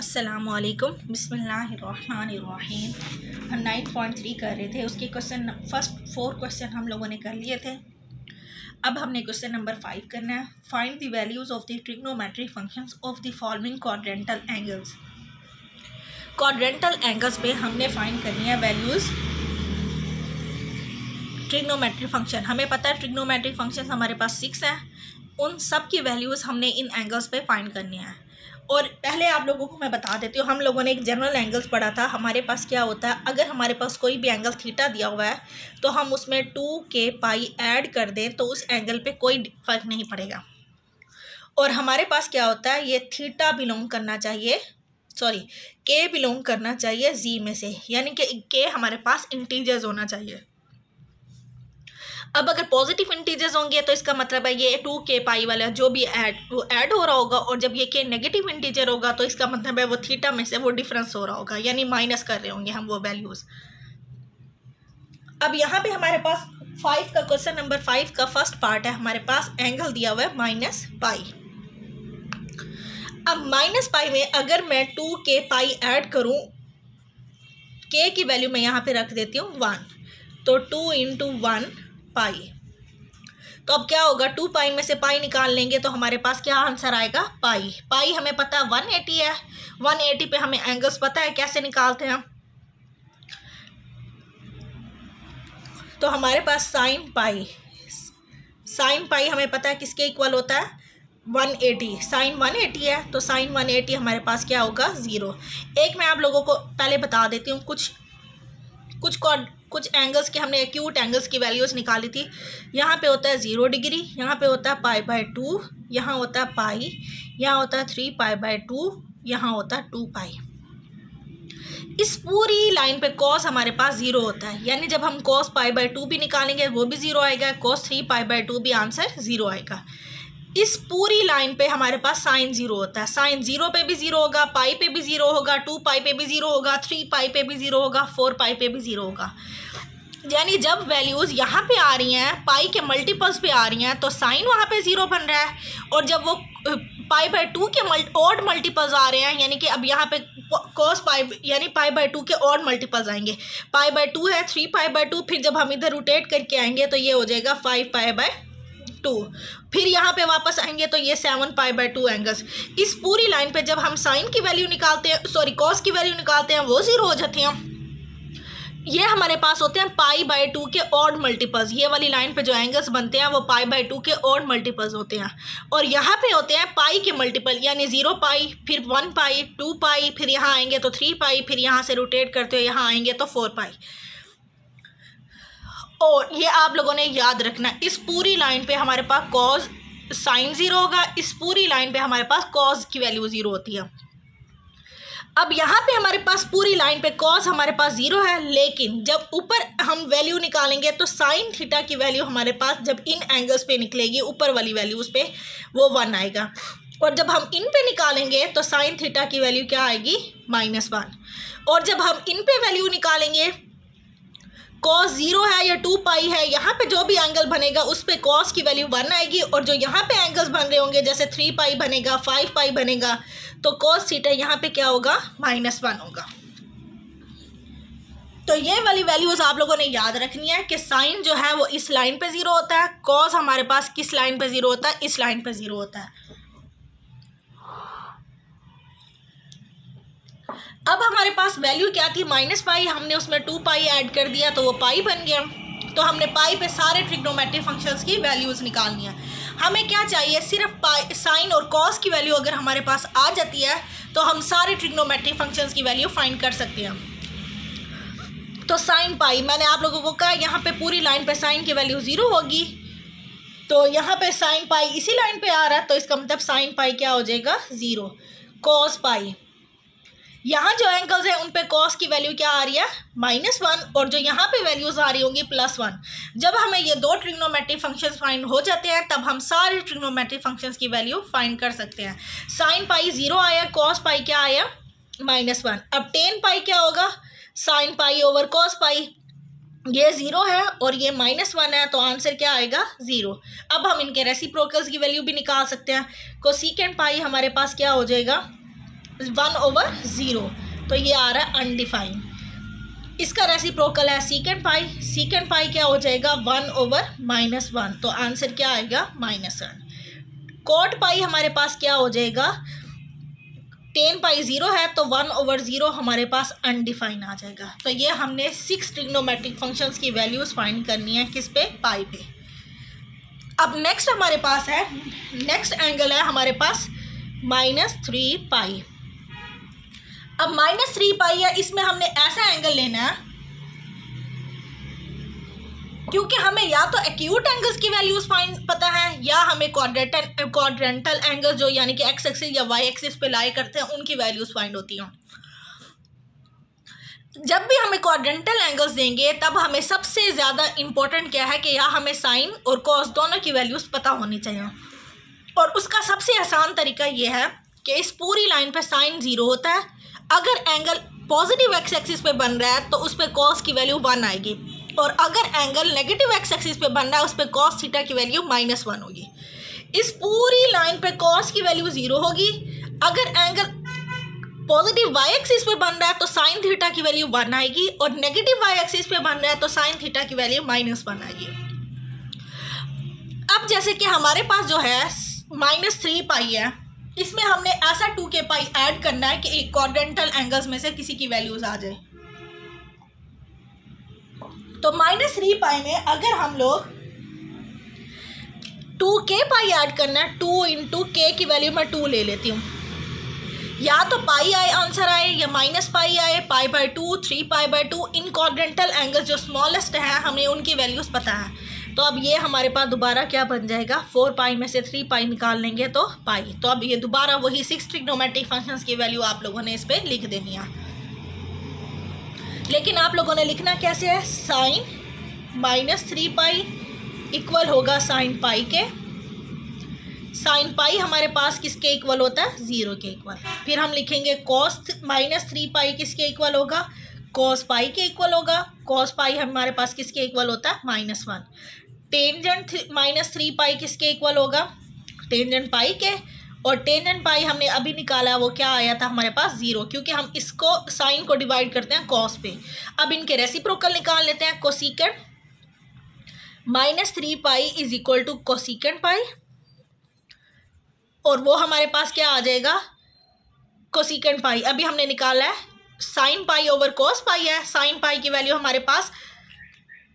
असलकुम बसमीम हम नाइन पॉइंट थ्री कर रहे थे। उसके क्वेश्चन फ़र्स्ट फोर क्वेश्चन हम लोगों ने कर लिए थे। अब हमने क्वेश्चन नंबर फाइव करना है। Find the values of the trigonometric functions of the following quadrantal angles quadrantal angles पे हमने फाइंड करनी है वैल्यूज़ ट्रिग्नोमेट्रिक फ़ंक्शन हमें पता है ट्रिग्नोमेट्रिक फ़ंक्शन हमारे पास सिक्स हैं। उन सब की वैल्यूज़ हमने इन एंगल्स पे फाइंड करनी है। और पहले आप लोगों को मैं बता देती हूँ, हम लोगों ने एक जनरल एंगल्स पढ़ा था, हमारे पास क्या होता है, अगर हमारे पास कोई भी एंगल थीटा दिया हुआ है तो हम उसमें टू के पाई ऐड कर दें तो उस एंगल पे कोई फ़र्क नहीं पड़ेगा। और हमारे पास क्या होता है, ये थीटा बिलोंग करना चाहिए सॉरी के बिलोंग करना चाहिए जी में से, यानी कि के हमारे पास इंटीजर्स होना चाहिए। अब अगर पॉजिटिव इंटीजर्स होंगे तो इसका मतलब है ये टू के पाई वाला जो भी ऐड वो ऐड हो रहा होगा, और जब ये के नेगेटिव इंटीजर होगा तो इसका मतलब है वो थीटा में से वो डिफरेंस हो रहा होगा, यानी माइनस कर रहे होंगे हम वो वैल्यूज़ अब यहाँ पे हमारे पास फाइव का क्वेश्चन नंबर फाइव का फ़र्स्ट पार्ट है, हमारे पास एंगल दिया हुआ है माइनस पाई अब माइनस पाई में अगर मैं टू के पाई ऐड करूँ के की वैल्यू मैं यहाँ पे रख देती हूँ वन तो टू इंटू वन पाई। तो अब क्या होगा? टू पाई में से पाई निकाल लेंगे तो हमारे पास क्या आंसर आएगा? पाई। पाई हमें पता है वन एटी है। वन एटी पे हमें एंगल्स पता है कैसे निकालते हैं तो हमारे पास साइन पाई। साइन पाई हमें पता है किसके इक्वल होता है? One eighty. Sine one eighty है तो साइन वन एटी हमारे पास क्या होगा? ज़ीरो। एक मैं आप लोगों को पहले बता देती हूँ, कुछ कुछ कुछ एंगल्स के, हमने एक्यूट एंगल्स की वैल्यूज़ निकाली थी। यहाँ पे होता है ज़ीरो डिग्री यहाँ पे होता है पाई बाय टू यहाँ होता है पाई यहाँ होता है थ्री पाई बाय टू यहाँ होता है टू पाई इस पूरी लाइन पे कॉस हमारे पास ज़ीरो होता है। यानी जब हम कॉस पाई बाय टू भी निकालेंगे, वो भी ज़ीरो आएगा cos three pi by two भी आंसर ज़ीरो आएगा। इस पूरी लाइन पे हमारे पास साइन ज़ीरो होता है। साइन ज़ीरो पे भी ज़ीरो होगा, पाई पे भी ज़ीरो होगा, टू पाई पे भी ज़ीरो होगा, थ्री पाई पे भी ज़ीरो होगा, फोर पाई पे भी ज़ीरो होगा। यानी जब वैल्यूज़ यहाँ पे आ रही हैं, पाई के मल्टीपल्स पे आ रही हैं तो साइन वहाँ पे ज़ीरो बन रहा है। और जब वो पाई बाय टू के मल्ट ऑड मल्टीपल्स आ रहे हैं, यानी कि अब यहाँ पे कॉस पाई, यानी पाई बाय टू के ऑड मल्टीपल्स आएँगे। पाई बाय टू है, थ्री पाई बाय टू, फिर जब हम इधर रोटेट करके आएँगे तो ये हो जाएगा फाइव पाई बाय टू फिर यहाँ पे वापस आएँगे तो ये seven pi by two angles इस पूरी लाइन पे जब हम साइन की वैल्यू निकालते हैं सॉरी कॉस की वैल्यू निकालते हैं, वो ज़ीरो हो जाती हैं। ये हमारे पास होते हैं पाई बाय टू के ऑड मल्टीपल्स ये वाली लाइन पे जो एंगल्स बनते हैं, वो पाई बाय टू के ऑड मल्टीपल्स होते हैं। और यहाँ पे होते हैं पाई के मल्टीपल यानी ज़ीरो पाई फिर वन पाई टू पाई फिर यहाँ आएँगे तो थ्री पाई फिर यहाँ से रोटेट करते हुए यहाँ आएँगे तो फोर पाई और ये आप लोगों ने याद रखना, इस पूरी लाइन पे हमारे पास कॉज साइन ज़ीरो होगा, इस पूरी लाइन पे हमारे पास कॉज की वैल्यू ज़ीरो होती है। अब यहाँ पे हमारे पास पूरी लाइन पे कॉज हमारे पास ज़ीरो है, लेकिन जब ऊपर हम वैल्यू निकालेंगे तो साइन थीटा की वैल्यू हमारे पास जब इन एंगल्स पे निकलेगी, ऊपर वाली वैल्यूज़ पे, वो वन आएगा। और जब हम इन पे निकालेंगे तो साइन थीटा की वैल्यू क्या आएगी? माइनस वन और जब हम इन पे वैल्यू निकालेंगे कॉस ज़ीरो है या टू पाई है, यहाँ पे जो भी एंगल बनेगा, उस पर कॉस की वैल्यू वन आएगी और जो यहाँ पे एंगल्स बन रहे होंगे, जैसे थ्री पाई बनेगा फाइव पाई बनेगा तो कॉस थीटा यहाँ पे क्या होगा? माइनस वन होगा। तो ये वाली वैल्यूज़ आप लोगों ने याद रखनी है कि साइन जो है वो इस लाइन पे ज़ीरो होता है कॉस हमारे पास किस लाइन पे ज़ीरो होता है, इस लाइन पे ज़ीरो होता है। अब हमारे पास वैल्यू क्या थी? माइनस पाई हमने उसमें टू पाई ऐड कर दिया तो वो पाई बन गया। तो हमने पाई पे सारे ट्रिग्नोमेट्रिक फ़ंक्शंस की वैल्यूज़ निकालनी है। हमें क्या चाहिए? सिर्फ़ पाई साइन और कॉस की वैल्यू अगर हमारे पास आ जाती है तो हम सारे ट्रिग्नोमेट्रिक फ़ंक्शंस की वैल्यू फाइंड कर सकते हैं। तो साइन पाई मैंने आप लोगों को कहा, यहाँ पे पूरी लाइन पे साइन की वैल्यू ज़ीरो होगी। तो यहाँ पे साइन पाई इसी लाइन पे आ रहा है तो इसका मतलब साइन पाई क्या हो जाएगा? ज़ीरो कॉस पाई यहाँ जो एंगल्स हैं, उन पे कॉस की वैल्यू क्या आ रही है? माइनस वन और जो यहाँ पे वैल्यूज़ आ रही होंगी प्लस वन जब हमें ये दो ट्रिग्नोमेट्रिक फ़ंक्शंस फाइंड हो जाते हैं, तब हम सारे ट्रिग्नोमेट्रिक फ़ंक्शंस की वैल्यू फाइंड कर सकते हैं. साइन पाई ज़ीरो आया कॉस पाई क्या आया? माइनस वन अब टेन पाई क्या होगा? Sine pi over cos pi ये ज़ीरो है, और ये माइनस वन है तो आंसर क्या आएगा? ज़ीरो अब हम इनके रेसिप्रोकल्स की वैल्यू भी निकाल सकते हैं. को सीकेंड पाई हमारे पास क्या हो जाएगा? वन ओवर ज़ीरो तो ये आ रहा है अनडिफाइंड इसका रेसिप्रोकल है सीकेंड पाई सीकेंड पाई क्या हो जाएगा? One over minus one. तो आंसर क्या आएगा? माइनस वन कोट पाई हमारे पास क्या हो जाएगा? टेन पाई ज़ीरो है तो वन ओवर ज़ीरो हमारे पास अनडिफाइन आ जाएगा. तो ये हमने सिक्स ट्रिग्नोमेट्रिक फ़ंक्शंस की वैल्यूज़ फाइंड करनी है किस पे? पाई पे. अब नेक्स्ट हमारे पास है नेक्स्ट एंगल है हमारे पास माइनस थ्री पाई अब माइनस थ्री पाई है, इसमें हमने ऐसा एंगल लेना है, क्योंकि हमें या तो एक्यूट एंगल्स की वैल्यूज़ फाइन पता है, या हमें क्वाड्रेंटल एंगल जो यानी कि एक्स एक्सिस या वाई एक्सिस पे लाई करते हैं, उनकी वैल्यूज़ फाइंड होती हैं। जब भी हमें क्वाड्रेंटल एंगल्स देंगे, तब हमें सबसे ज़्यादा इम्पोर्टेंट क्या है कि यहाँ हमें साइन और कॉस दोनों की वैल्यूज़ पता होनी चाहिए। और उसका सबसे आसान तरीका ये है कि इस पूरी लाइन पर साइन ज़ीरो होता है अगर एंगल पॉजिटिव एक्स एक्सिस पे बन रहा है तो उस पर कॉस की वैल्यू वन आएगी। और अगर एंगल नेगेटिव एक्स एक्सिस पे बन रहा है, उस पर कॉस थीटा की वैल्यू माइनस वन होगी। इस पूरी लाइन पे कॉस की वैल्यू ज़ीरो होगी। अगर एंगल पॉजिटिव वाई एक्सिस पे बन रहा है तो साइन थीटा की वैल्यू वन आएगी। और नेगेटिव वाई एक्सिस पे बन रहा है तो साइन थीटा की वैल्यू माइनस वन आएगी। अब जैसे कि हमारे पास जो है माइनस थ्री पाई है। इसमें हमने ऐसा टू के पाई ऐड करना है कि एक क्वाड्रेंटल एंगल्स में से किसी की वैल्यूज़ आ जाए। तो माइनस थ्री पाई में अगर हम लोग टू के पाई ऐड करना है टू इंटू के की वैल्यू मैं टू ले लेती हूँ। या तो पाई आए आंसर आए, या माइनस पाई आए pi by two three pi by two in quadrantal angles जो स्मॉलेस्ट है हमें उनकी वैल्यूज़ पता है। तो अब ये हमारे पास दोबारा क्या बन जाएगा? फोर पाई में से थ्री पाई निकाल लेंगे तो पाई। तो अब ये दोबारा वही सिक्स ट्रिग्नोमेट्रिक फ़ंक्शंस की वैल्यू आप लोगों ने इस पर लिख देनी है। लेकिन आप लोगों ने लिखना कैसे है? Sine minus three pi equal होगा साइन पाई के। साइन पाई हमारे पास किसके इक्वल होता है? ज़ीरो के इक्वल फिर हम लिखेंगे कॉस माइनस थ्री पाई किसके इक्वल होगा? कॉस पाई के इक्वल होगा। कॉस पाई हमारे पास किसके इक्वल होता है? Minus one tangent minus three pi किसके इक्वल होगा? टेंजेंट पाई के। और टेंजेंट पाई हमने अभी निकाला, वो क्या आया था हमारे पास? ज़ीरो क्योंकि हम इसको साइन को डिवाइड करते हैं कॉस पे। अब इनके रेसिप्रोकल निकाल लेते हैं cosecant minus three pi is equal to cosecant pi और वो हमारे पास क्या आ जाएगा? कोसिकेंड पाई अभी हमने निकाला है साइन पाई ओवर कोस पाई है। साइन पाई की वैल्यू हमारे पास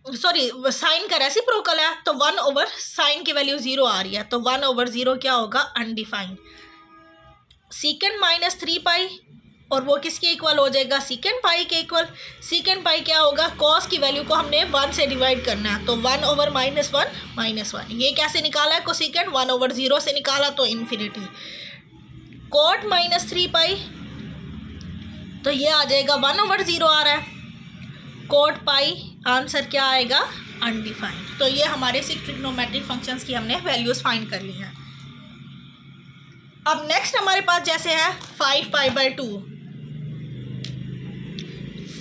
सॉरी साइन का रेसिप्रोकल है तो वन ओवर साइन की वैल्यू ज़ीरो आ रही है तो वन ओवर ज़ीरो क्या होगा? Undefined secant minus three pi और वो किसके इक्वल हो जाएगा? सीकेंड पाई के इक्वल सीकेंड पाई क्या होगा? कॉस की वैल्यू को हमने वन से डिवाइड करना है तो one over minus one minus one ये कैसे निकाला है? को सीकेंड वन ओवर ज़ीरो से निकाला तो infinity cot minus three pi तो ये आ जाएगा वन ओवर ज़ीरो आ रहा है. कोट पाई आंसर क्या आएगा? अनडिफाइंड तो ये हमारे सिक्स ट्रिग्नोमेट्रिक फ़ंक्शंस की हमने वैल्यूज़ फाइंड कर ली हैं। अब नेक्स्ट हमारे पास जैसे है five pi by two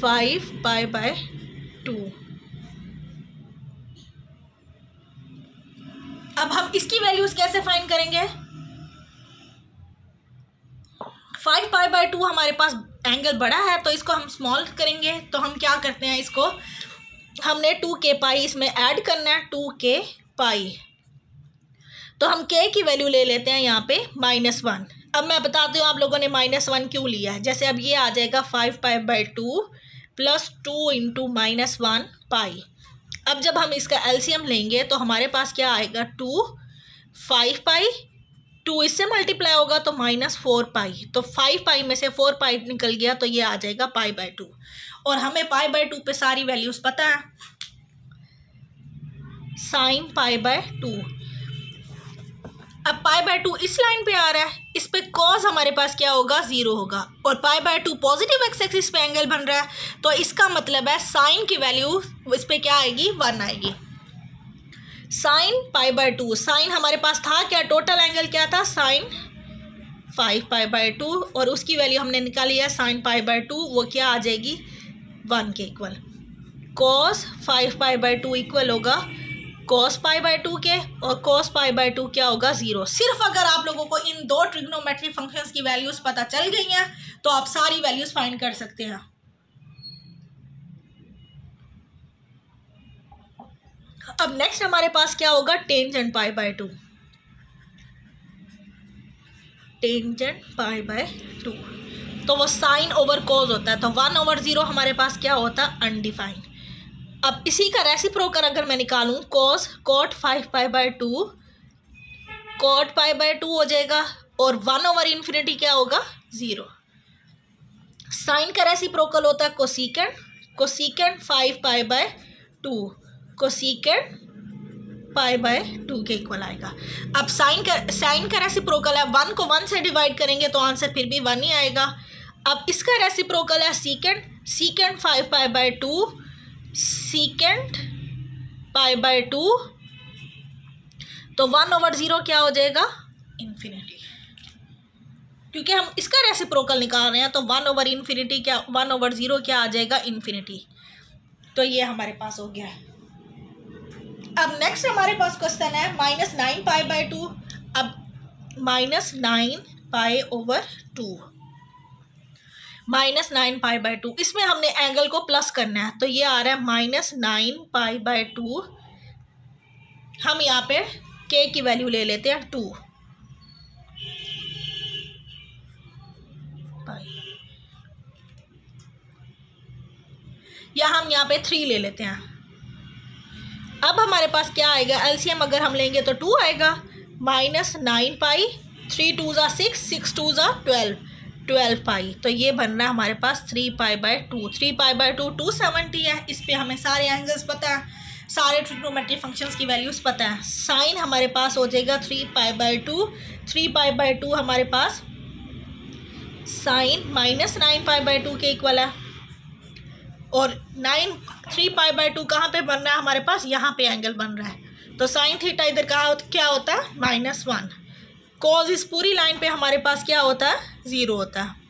five pi by two अब हम इसकी वैल्यूज़ कैसे फाइंड करेंगे? फाइव पाई बाय टू हमारे पास एंगल बड़ा है तो इसको हम स्मॉल करेंगे। तो हम क्या करते हैं इसको? हमने टू के पाई इसमें ऐड करना है, टू के पाई। तो हम के की वैल्यू ले लेते हैं यहाँ पे माइनस वन अब मैं बताती हूँ आप लोगों ने माइनस वन क्यों लिया है। जैसे अब ये आ जाएगा five pi by two plus two into minus one pi अब जब हम इसका एलसीएम लेंगे तो हमारे पास क्या आएगा? टू फाइव पाई टू इससे मल्टीप्लाई होगा तो माइनस फोर पाई तो फाइव पाई में से फोर पाई निकल गया तो ये आ जाएगा पाई बाय टू और हमें पाई बाय टू पे सारी वैल्यूज़ पता है? साइन पाई बाय टू अब पाई बाय टू इस लाइन पे आ रहा है, इस पे कॉज हमारे पास क्या होगा? ज़ीरो होगा. और pi by two positive x axis पे एंगल बन रहा है तो इसका मतलब है साइन की वैल्यू इस पर क्या आएगी? वन आएगी. Sine pi by two. Sine हमारे पास था क्या? टोटल एंगल क्या था? Sine five pi by two और उसकी वैल्यू हमने निकाली है साइन पाई बाय टू। वो क्या आ जाएगी? वन के equal cos five pi by two equal होगा। कॉस पाई बाय टू के और कॉस पाई बाय टू क्या होगा? ज़ीरो सिर्फ़ अगर आप लोगों को इन दो ट्रिग्नोमेट्री फ़ंक्शंस की वैल्यूज़ पता चल गई हैं तो आप सारी वैल्यूज़ फाइंड कर सकते हैं। अब नेक्स्ट हमारे पास क्या होगा? Tangent pi by two tangent pi by two तो वो साइन ओवर कोज होता है। तो वन ओवर ज़ीरो हमारे पास क्या होता? है अनडिफाइंड अब इसी का रेसिप्रोकल अगर मैं निकालूं cos cot five pi by two cot pi by two हो जाएगा और वन ओवर इन्फिनिटी क्या होगा? ज़ीरो साइन का रेसिप्रोकल होता है cosecant cosecant five pi by two cosecant pi by two के इक्वल आएगा। अब साइन का साइन का रेसिप्रोकल है वन को वन से डिवाइड करेंगे तो आंसर फिर भी वन ही आएगा। अब इसका रेसिप्रोकल है secant secant five pi by two secant pi by two तो वन ओवर ज़ीरो क्या हो जाएगा? इन्फिनिटी क्योंकि हम इसका रेसिप्रोकल निकाल रहे हैं तो वन ओवर इन्फिनिटी क्या वन ओवर ज़ीरो क्या आ जाएगा? इन्फिनिटी तो ये हमारे पास हो गया। है अब नेक्स्ट हमारे पास क्वेश्चन है minus nine pi by two अब minus nine pi over two minus nine pi by two इसमें हमने एंगल को प्लस करना है तो ये आ रहा है minus nine pi by two हम यहाँ पे के की वैल्यू ले लेते हैं टू या हम यहाँ पे थ्री ले लेते हैं। अब हमारे पास क्या आएगा? एलसीएम अगर हम लेंगे तो टू आएगा। Minus nine pi three two ज़ा सिक्स सिक्स टू ज़ा ट्वेल्व ट्वेल्व पाई तो ये बन रहा है हमारे पास three pi by two three pi by two two seventy है। इस पर हमें सारे एंगल्स पता है। सारे ट्रिग्नोमेट्री फ़ंक्शंस की वैल्यूज़ पता है। साइन हमारे पास हो जाएगा three pi by two three pi by two हमारे पास sine minus nine pi by two के इक्वल है। और nine three pi by two कहाँ पे बन रहा है? हमारे पास यहाँ पे एंगल बन रहा है। तो साइन थीटा इधर कहाँ क्या होता है? माइनस वन कॉज इस पूरी लाइन पे हमारे पास क्या होता है? ज़ीरो होता है।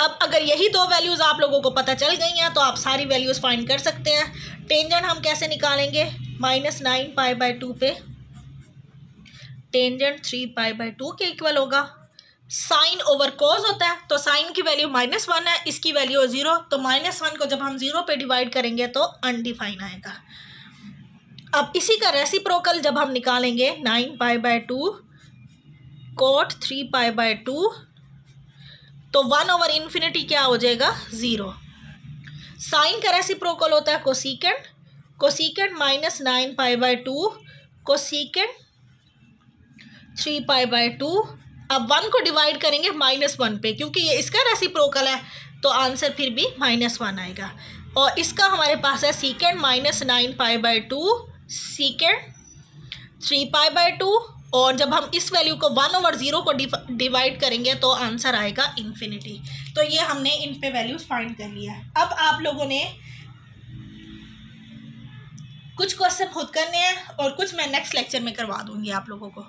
अब अगर यही दो वैल्यूज़ आप लोगों को पता चल गई हैं तो आप सारी वैल्यूज़ फाइंड कर सकते हैं। टेंजेंट हम कैसे निकालेंगे? Minus nine pi by two पे। Tangent three pi by two के इक्वल होगा। साइन ओवर कोज होता है तो साइन की वैल्यू माइनस वन है, इसकी वैल्यू ज़ीरो तो माइनस वन को जब हम ज़ीरो पे डिवाइड करेंगे तो अनडिफाइन आएगा। अब इसी का रेसिप्रोकल जब हम निकालेंगे nine pi by two cot three pi by two तो वन ओवर इन्फिनिटी क्या हो जाएगा? ज़ीरो साइन का रेसिप्रोकल होता है cosecant cosecant minus nine pi by two cosecant three pi by two अब वन को डिवाइड करेंगे माइनस वन पे, क्योंकि ये इसका रेसिप्रोकल है तो आंसर फिर भी माइनस वन आएगा। और इसका हमारे पास है secant minus nine pi by two secant three pi by two और जब हम इस वैल्यू को वन ओवर ज़ीरो को डिवाइड करेंगे तो आंसर आएगा इन्फिनिटी तो ये हमने इन पे वैल्यूज़ फाइंड कर लिया। अब आप लोगों ने कुछ क्वेश्चन खुद करने हैं, और कुछ मैं नेक्स्ट लेक्चर में करवा दूँगी आप लोगों को।